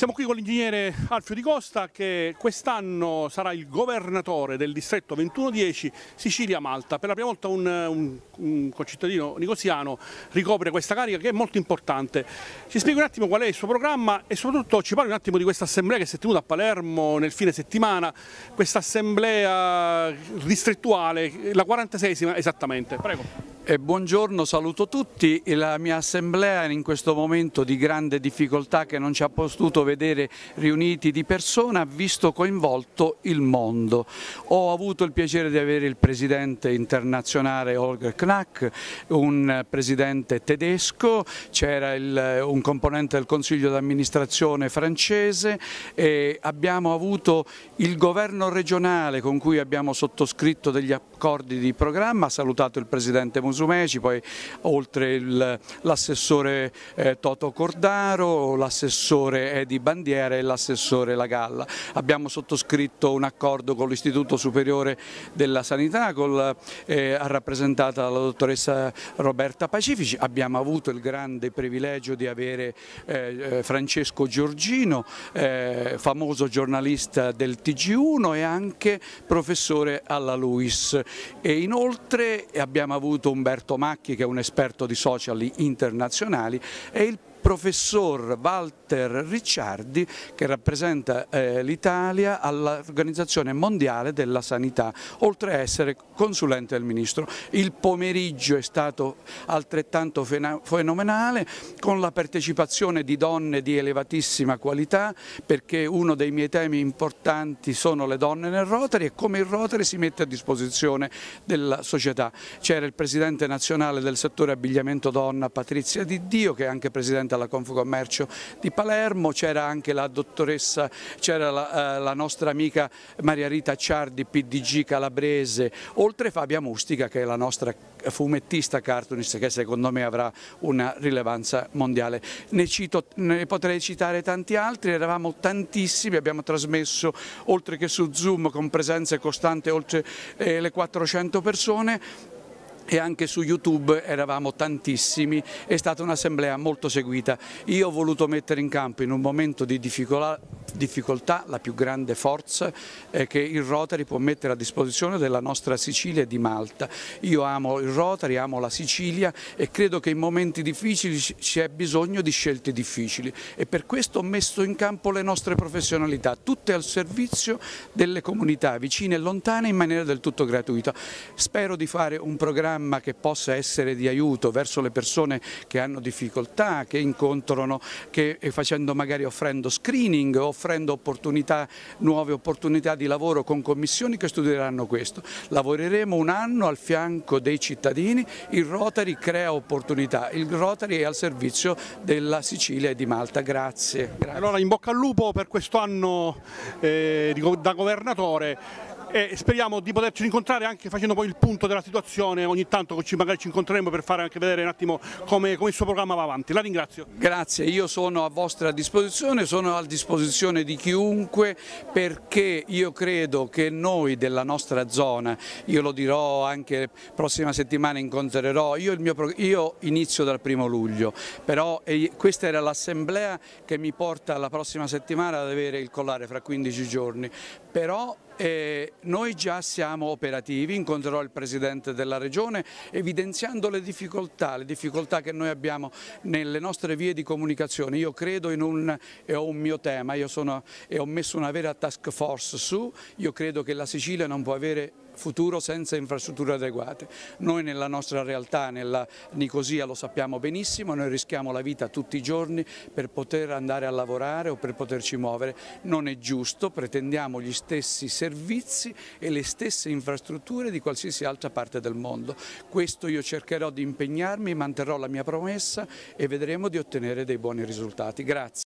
Siamo qui con l'ingegnere Alfio Di Costa che quest'anno sarà il governatore del distretto 2110 Sicilia-Malta. Per la prima volta un, un, un, concittadino nicosiano ricopre questa carica che è molto importante. Ci spieghi un attimo qual è il suo programma e soprattutto ci parli un attimo di questa assemblea che si è tenuta a Palermo nel fine settimana, questa assemblea distrettuale, la 46esima esattamente. Prego. Eh, buongiorno, saluto tutti. La mia assemblea in questo momento di grande difficoltà che non ci ha potuto vedere riuniti di persona ha visto coinvolto il mondo. Ho avuto il piacere di avere il presidente internazionale Holger Knack, un presidente tedesco, c'era un componente del consiglio d'amministrazione francese e abbiamo avuto il governo regionale con cui abbiamo sottoscritto degli accordi di programma, ha salutato il presidente Musumeci, poi oltre l'assessore eh, Toto Cordaro, l'assessore Edi Bandiera e l'assessore Lagalla. Abbiamo sottoscritto un accordo con l'Istituto Superiore della Sanità, col, eh, rappresentata dalla dottoressa Roberta Pacifici, abbiamo avuto il grande privilegio di avere eh, eh Francesco Giorgino, eh, famoso giornalista del TG1 e anche professore alla LUIS e inoltre abbiamo avuto Umberto Macchi che è un esperto di social internazionali e il professor Walter Ricciardi che rappresenta eh, l'Italia all'Organizzazione Mondiale della Sanità, oltre a essere consulente del Ministro. Il pomeriggio è stato altrettanto fenomenale con la partecipazione di donne di elevatissima qualità perché uno dei miei temi importanti sono le donne nel Rotary e come il Rotary si mette a disposizione della società. C'era il Presidente nazionale del settore abbigliamento donna Patrizia Di Dio che è anche Presidente alla Confcommercio di Palermo, c'era anche la dottoressa, c'era la, eh, la, nostra amica Maria Rita Ciardi, PDG calabrese, oltre Fabia Mustica che è la nostra fumettista cartoonist che secondo me avrà una rilevanza mondiale. Ne, cito, ne potrei citare tanti altri, eravamo tantissimi, abbiamo trasmesso oltre che su Zoom con presenze costanti oltre eh, le 400 persone e anche su YouTube eravamo tantissimi, è stata un'assemblea molto seguita. Io ho voluto mettere in campo in un momento di difficoltà, difficoltà la più grande forza eh, che il Rotary può mettere a disposizione della nostra Sicilia e di Malta. Io amo il Rotary, amo la Sicilia e credo che in momenti difficili c'è bisogno di scelte difficili e per questo ho messo in campo le nostre professionalità, tutte al servizio delle comunità vicine e lontane in maniera del tutto gratuita. Spero di fare un programma che possa essere di aiuto verso le persone che hanno difficoltà, che incontrano, che facendo magari offrendo screening, offrendo opportunità, nuove opportunità di lavoro con commissioni che studieranno questo. Lavoreremo un anno al fianco dei cittadini, il Rotary crea opportunità, il Rotary è al servizio della Sicilia e di Malta. Grazie. Grazie. Allora in bocca al lupo per questo anno eh, da governatore e speriamo di poterci incontrare anche facendo poi il punto della situazione ogni tanto magari ci incontreremo per fare anche vedere un attimo come, come, il suo programma va avanti. La ringrazio. Grazie, io sono a vostra disposizione, sono a disposizione di chiunque perché io credo che noi della nostra zona, io lo dirò anche prossima settimana incontrerò, io, mio, io inizio dal primo luglio, però questa era l'assemblea che mi porta la prossima settimana ad avere il collare fra 15 giorni, però eh, noi già siamo operativi, incontrerò il Presidente della Regione evidenziando le difficoltà, le difficoltà che noi abbiamo nelle nostre vie di comunicazione. Io credo in un, e ho un mio tema, io sono, e ho messo una vera task force su, io credo che la Sicilia non può avere futuro senza infrastrutture adeguate. Noi nella nostra realtà, nella Nicosia lo sappiamo benissimo, noi rischiamo la vita tutti i giorni per poter andare a lavorare o per poterci muovere. Non è giusto, pretendiamo gli stessi servizi e le stesse infrastrutture di qualsiasi altra parte del mondo. Questo io cercherò di impegnarmi, manterrò la mia promessa e vedremo di ottenere dei buoni risultati. Grazie.